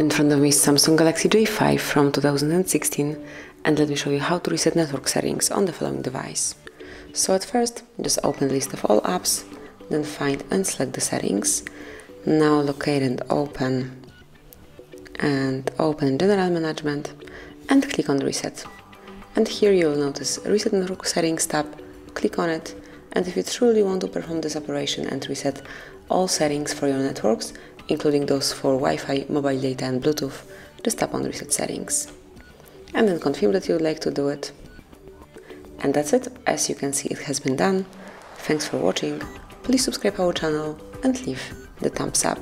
In front of me is Samsung Galaxy J5 from 2016 and let me show you how to reset network settings on the following device. So at first, just open the list of all apps, then find and select the settings. Now locate and open and open General Management and click on Reset. And here you will notice Reset Network Settings tab, click on it and if you truly want to perform this operation and reset all settings for your networks, including those for Wi-Fi, mobile data and Bluetooth, just tap on Reset Settings. And then confirm that you would like to do it. And that's it, as you can see it has been done. Thanks for watching, please subscribe our channel and leave the thumbs up.